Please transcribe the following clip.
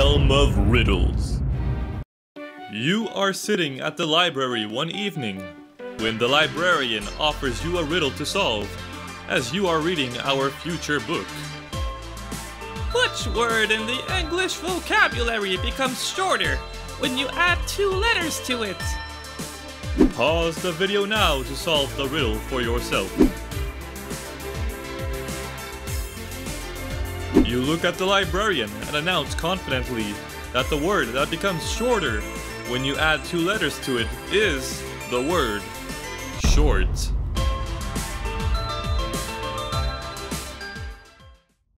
realm of riddles. You are sitting at the library one evening when the librarian offers you a riddle to solve as you are reading our future book. Which word in the English vocabulary becomes shorter when you add two letters to it? Pause the video now to solve the riddle for yourself. You look at the librarian and announce confidently that the word that becomes shorter when you add two letters to it is the word short.